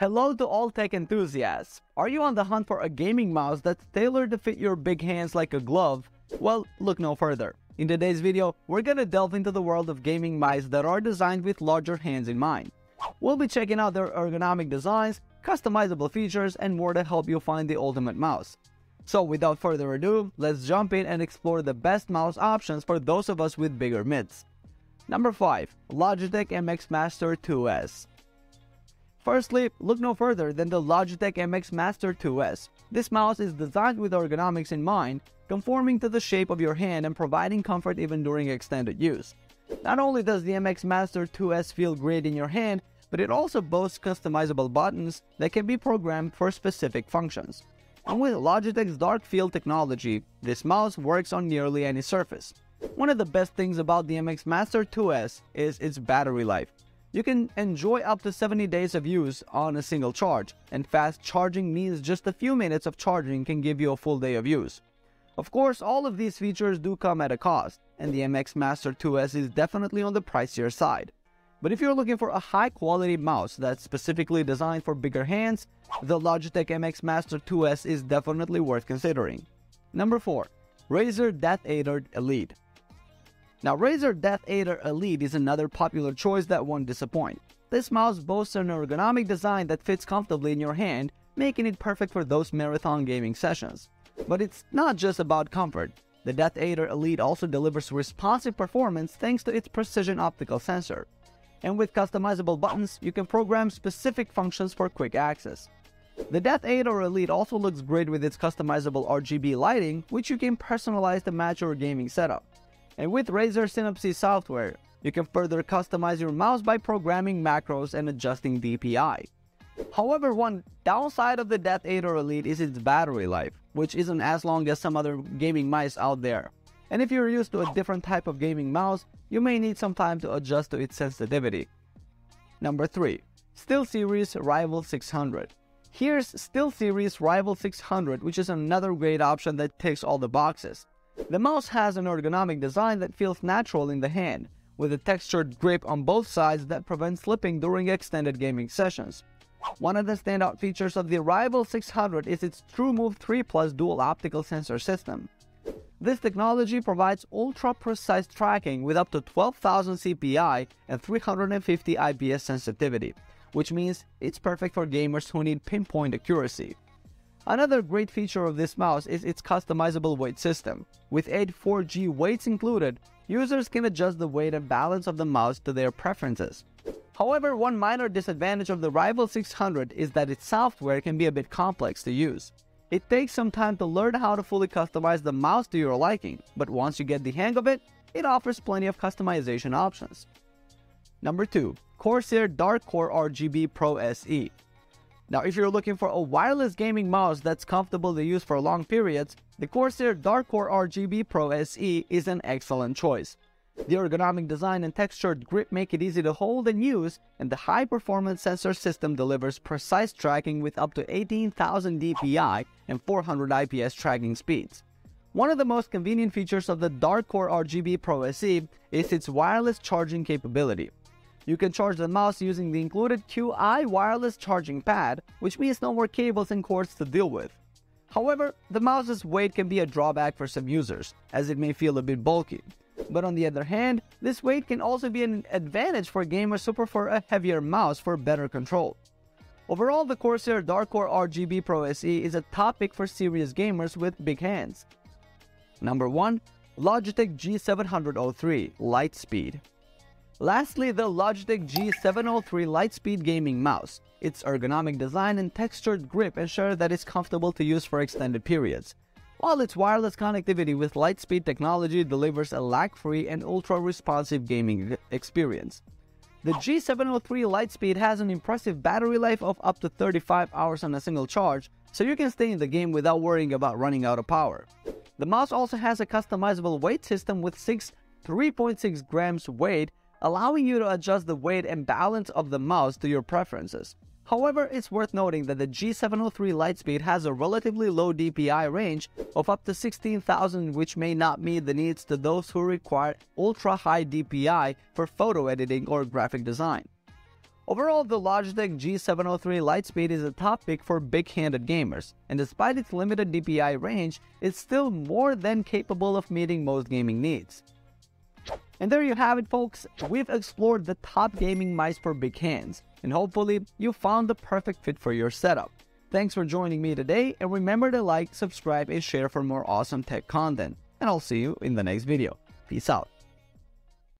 Hello to all tech enthusiasts. Are you on the hunt for a gaming mouse that's tailored to fit your big hands like a glove? Well, look no further. In today's video, we're gonna delve into the world of gaming mice that are designed with larger hands in mind. We'll be checking out their ergonomic designs, customizable features, and more to help you find the ultimate mouse. So without further ado, let's jump in and explore the best mouse options for those of us with bigger mitts. Number 5. Logitech MX Master 2S Firstly, look no further than the Logitech MX Master 2S. This mouse is designed with ergonomics in mind, conforming to the shape of your hand and providing comfort even during extended use. Not only does the MX Master 2S feel great in your hand, but it also boasts customizable buttons that can be programmed for specific functions. And with Logitech's dark field technology, this mouse works on nearly any surface. One of the best things about the MX Master 2S is its battery life. You can enjoy up to 70 days of use on a single charge, and fast charging means just a few minutes of charging can give you a full day of use. Of course, all of these features do come at a cost, and the MX Master 2S is definitely on the pricier side. But if you're looking for a high quality mouse that's specifically designed for bigger hands, the Logitech MX Master 2S is definitely worth considering. Number 4. Razer Death Elite now Razer Death Adder Elite is another popular choice that won't disappoint. This mouse boasts an ergonomic design that fits comfortably in your hand, making it perfect for those marathon gaming sessions. But it's not just about comfort. The Death Adder Elite also delivers responsive performance thanks to its precision optical sensor. And with customizable buttons, you can program specific functions for quick access. The Death Adder Elite also looks great with its customizable RGB lighting, which you can personalize to match your gaming setup. And with Razer Synapse software, you can further customize your mouse by programming macros and adjusting DPI. However, one downside of the Death Adder Elite is its battery life, which isn't as long as some other gaming mice out there. And if you're used to a different type of gaming mouse, you may need some time to adjust to its sensitivity. Number 3. SteelSeries Rival 600 Here's SteelSeries Rival 600 which is another great option that ticks all the boxes. The mouse has an ergonomic design that feels natural in the hand, with a textured grip on both sides that prevents slipping during extended gaming sessions. One of the standout features of the Rival 600 is its TrueMove 3 Plus dual optical sensor system. This technology provides ultra-precise tracking with up to 12,000 CPI and 350 IPS sensitivity, which means it's perfect for gamers who need pinpoint accuracy. Another great feature of this mouse is its customizable weight system. With 8 4G weights included, users can adjust the weight and balance of the mouse to their preferences. However, one minor disadvantage of the Rival 600 is that its software can be a bit complex to use. It takes some time to learn how to fully customize the mouse to your liking, but once you get the hang of it, it offers plenty of customization options. Number 2. Corsair Dark Core RGB Pro SE now, if you're looking for a wireless gaming mouse that's comfortable to use for long periods, the Corsair Darkcore RGB Pro SE is an excellent choice. The ergonomic design and textured grip make it easy to hold and use, and the high-performance sensor system delivers precise tracking with up to 18,000 dpi and 400 IPS tracking speeds. One of the most convenient features of the Darkcore RGB Pro SE is its wireless charging capability. You can charge the mouse using the included QI wireless charging pad, which means no more cables and cords to deal with. However, the mouse's weight can be a drawback for some users, as it may feel a bit bulky. But on the other hand, this weight can also be an advantage for gamers who prefer a heavier mouse for better control. Overall, the Corsair Darkcore RGB Pro SE is a top pick for serious gamers with big hands. Number 1. Logitech G700 Lightspeed Lastly, the Logitech G703 Lightspeed Gaming Mouse. Its ergonomic design and textured grip ensure that it's comfortable to use for extended periods, while its wireless connectivity with Lightspeed technology delivers a lag-free and ultra-responsive gaming experience. The G703 Lightspeed has an impressive battery life of up to 35 hours on a single charge, so you can stay in the game without worrying about running out of power. The mouse also has a customizable weight system with 6 3.6 grams weight allowing you to adjust the weight and balance of the mouse to your preferences. However, it's worth noting that the G703 Lightspeed has a relatively low DPI range of up to 16,000 which may not meet the needs to those who require ultra-high DPI for photo editing or graphic design. Overall, the Logitech G703 Lightspeed is a top pick for big-handed gamers, and despite its limited DPI range, it's still more than capable of meeting most gaming needs. And there you have it folks, we've explored the top gaming mice for big hands, and hopefully you found the perfect fit for your setup. Thanks for joining me today, and remember to like, subscribe, and share for more awesome tech content. And I'll see you in the next video. Peace out.